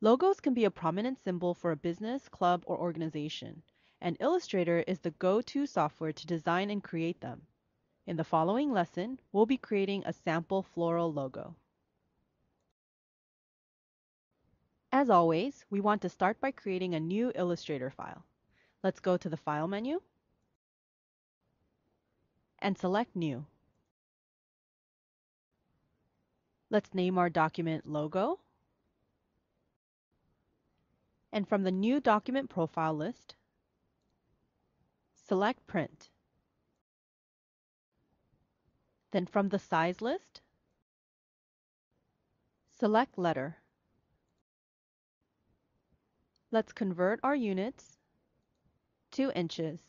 Logos can be a prominent symbol for a business, club, or organization, and Illustrator is the go-to software to design and create them. In the following lesson, we'll be creating a sample floral logo. As always, we want to start by creating a new Illustrator file. Let's go to the File menu and select New. Let's name our document Logo. And from the New Document Profile list, select Print. Then from the Size list, select Letter. Let's convert our units to inches.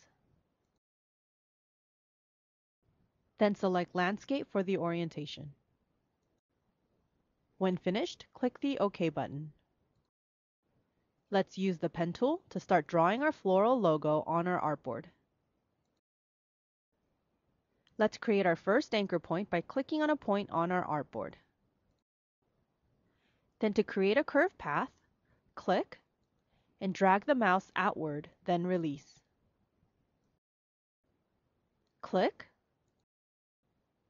Then select Landscape for the orientation. When finished, click the OK button. Let's use the pen tool to start drawing our floral logo on our artboard. Let's create our first anchor point by clicking on a point on our artboard. Then to create a curved path, click and drag the mouse outward, then release. Click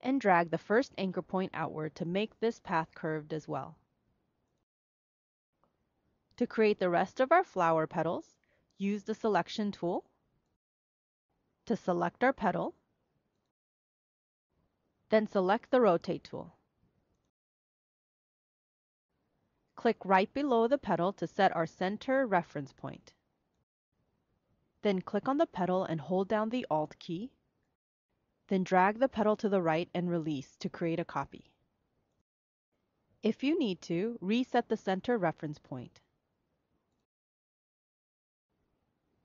and drag the first anchor point outward to make this path curved as well. To create the rest of our flower petals, use the selection tool to select our petal, then select the rotate tool. Click right below the petal to set our center reference point. Then click on the petal and hold down the Alt key. Then drag the petal to the right and release to create a copy. If you need to, reset the center reference point.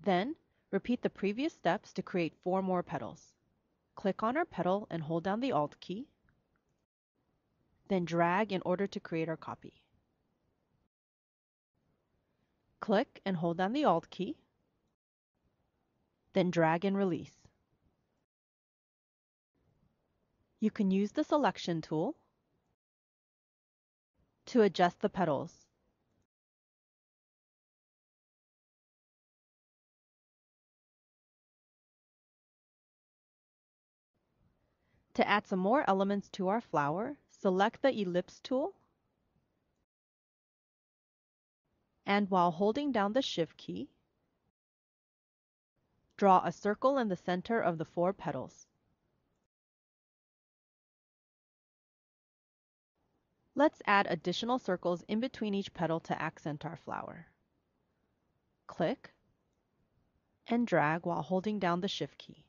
Then, repeat the previous steps to create four more petals. Click on our petal and hold down the Alt key. Then drag in order to create our copy. Click and hold down the Alt key. Then drag and release. You can use the selection tool to adjust the petals. To add some more elements to our flower, select the Ellipse tool. And while holding down the Shift key, draw a circle in the center of the four petals. Let's add additional circles in between each petal to accent our flower. Click and drag while holding down the Shift key.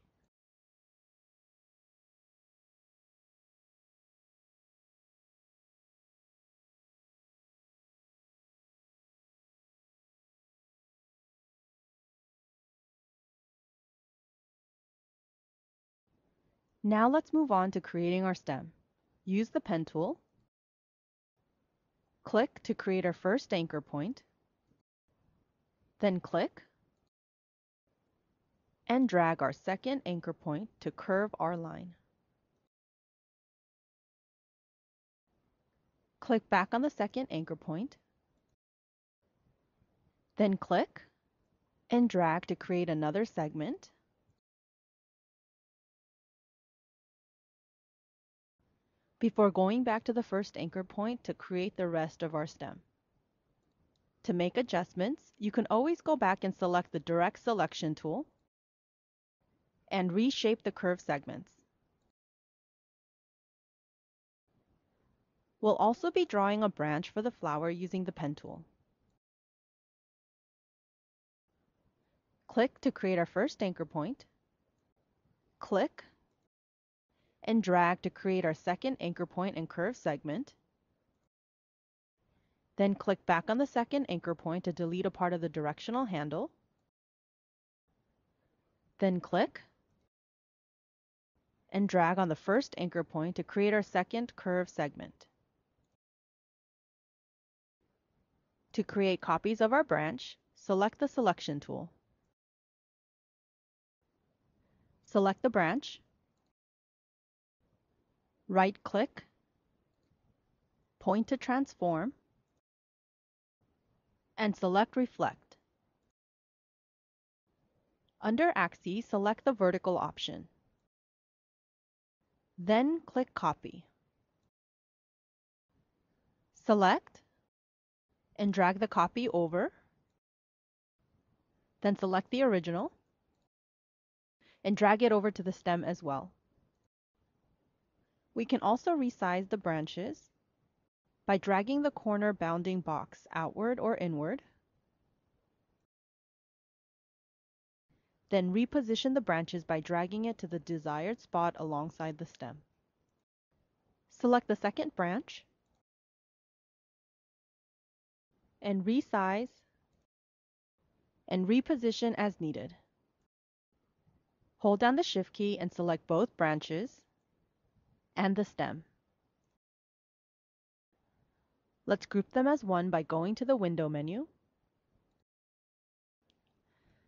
Now let's move on to creating our stem. Use the pen tool. Click to create our first anchor point. Then click and drag our second anchor point to curve our line. Click back on the second anchor point. Then click and drag to create another segment. Before going back to the first anchor point to create the rest of our stem. To make adjustments, you can always go back and select the Direct Selection tool and reshape the curve segments. We'll also be drawing a branch for the flower using the pen tool. Click to create our first anchor point. Click and drag to create our second anchor point and curve segment. Then click back on the second anchor point to delete a part of the directional handle. Then click and drag on the first anchor point to create our second curve segment. To create copies of our branch, select the selection tool. Select the branch right-click, point to transform, and select Reflect. Under Axes, select the vertical option. Then click Copy. Select and drag the copy over. Then select the original and drag it over to the stem as well. We can also resize the branches by dragging the corner bounding box outward or inward. Then reposition the branches by dragging it to the desired spot alongside the stem. Select the second branch and resize and reposition as needed. Hold down the Shift key and select both branches and the stem. Let's group them as one by going to the Window menu,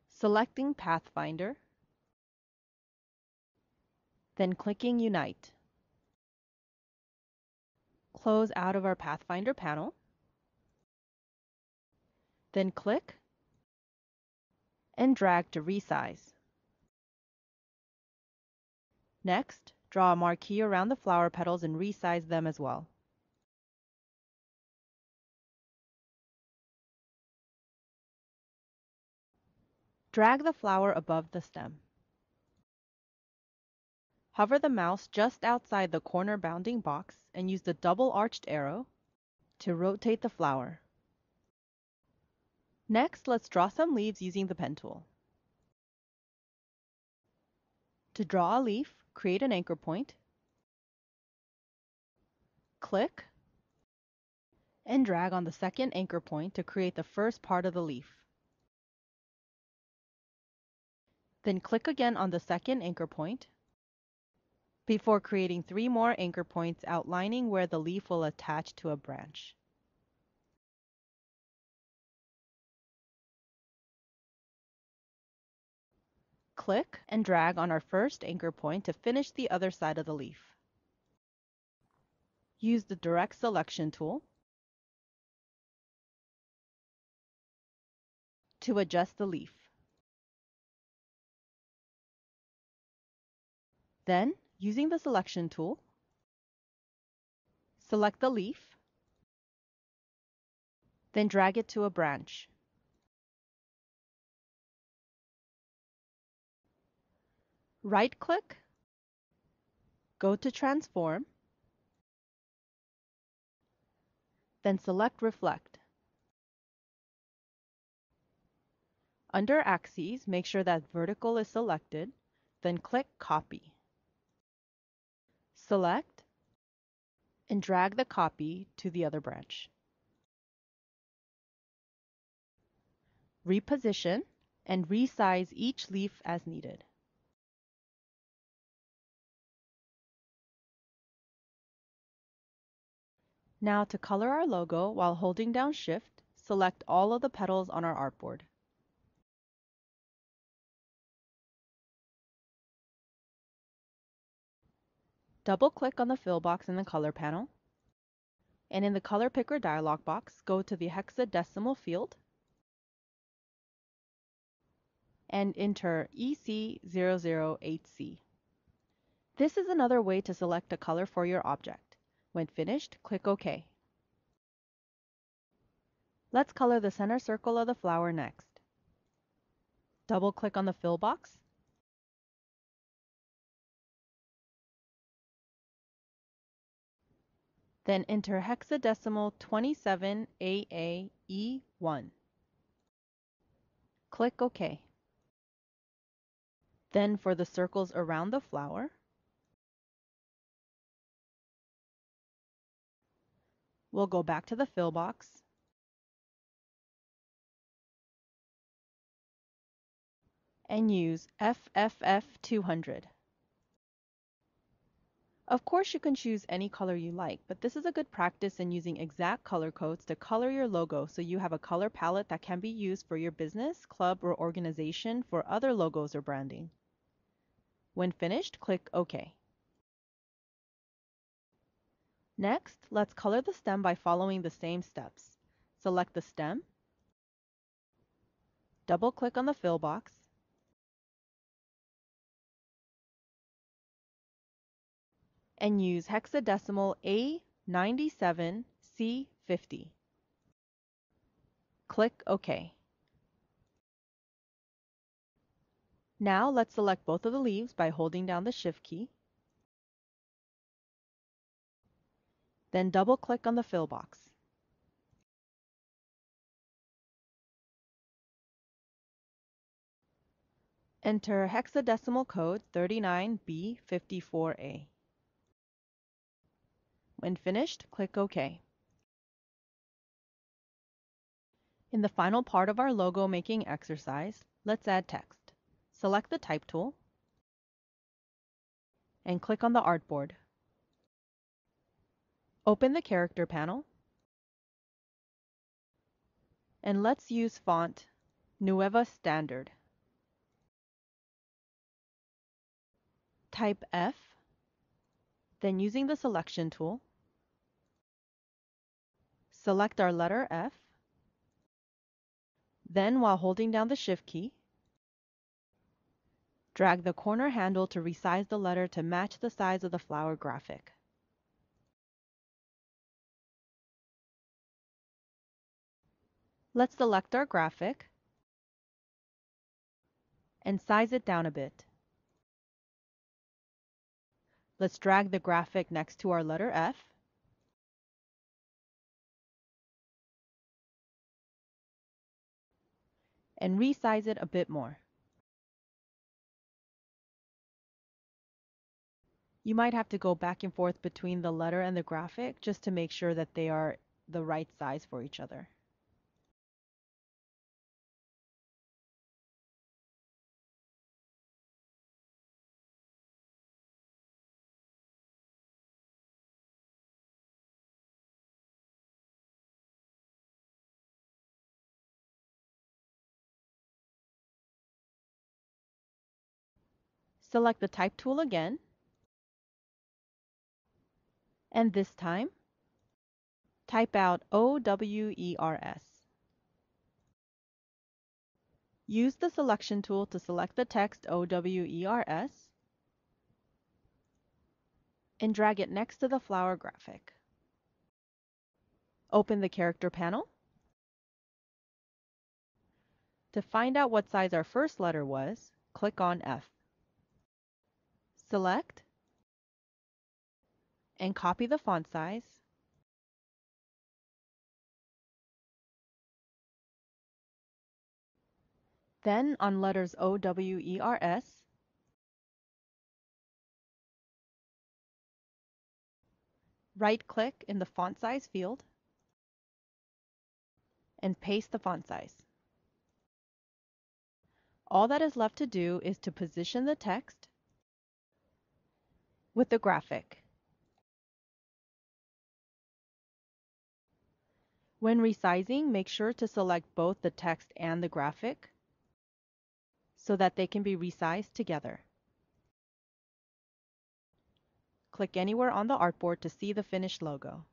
selecting Pathfinder, then clicking Unite. Close out of our Pathfinder panel, then click and drag to resize. Next, draw a marquee around the flower petals and resize them as well. Drag the flower above the stem. Hover the mouse just outside the corner bounding box and use the double arched arrow to rotate the flower. Next, let's draw some leaves using the pen tool. To draw a leaf, create an anchor point, click, and drag on the second anchor point to create the first part of the leaf. Then click again on the second anchor point before creating three more anchor points outlining where the leaf will attach to a branch. Click and drag on our first anchor point to finish the other side of the leaf. Use the Direct Selection tool to adjust the leaf. Then, using the Selection tool, select the leaf, then drag it to a branch. Right-click, go to Transform, then select Reflect. Under Axes, make sure that Vertical is selected, then click Copy. Select and drag the copy to the other branch. Reposition and resize each leaf as needed. Now to color our logo while holding down Shift, select all of the petals on our artboard. Double-click on the fill box in the Color panel, and in the Color Picker dialog box, go to the hexadecimal field and enter EC008C. This is another way to select a color for your object. When finished, click OK. Let's color the center circle of the flower next. Double-click on the fill box. Then enter hexadecimal 27AA E1. Click OK. Then for the circles around the flower, We'll go back to the fill box. and use FFF200. Of course you can choose any color you like, but this is a good practice in using exact color codes to color your logo so you have a color palette that can be used for your business, club, or organization for other logos or branding. When finished, click OK. Next, let's color the stem by following the same steps. Select the stem, double-click on the fill box, and use hexadecimal A97C50. Click OK. Now let's select both of the leaves by holding down the Shift key. Then double-click on the fill box. Enter hexadecimal code 39B54A. When finished, click OK. In the final part of our logo making exercise, let's add text. Select the Type tool and click on the artboard. Open the Character panel and let's use font Nueva Standard. Type F, then using the Selection tool, select our letter F, then while holding down the Shift key, Drag the corner handle to resize the letter to match the size of the flower graphic. Let's select our graphic and size it down a bit. Let's drag the graphic next to our letter F and resize it a bit more. you might have to go back and forth between the letter and the graphic just to make sure that they are the right size for each other. Select the Type tool again and this time, type out OWERS. Use the selection tool to select the text OWERS and drag it next to the flower graphic. Open the character panel. To find out what size our first letter was, click on F. Select and copy the font size. Then on letters O, W, E, R, S, right-click in the font size field and paste the font size. All that is left to do is to position the text with the graphic. When resizing, make sure to select both the text and the graphic so that they can be resized together. Click anywhere on the artboard to see the finished logo.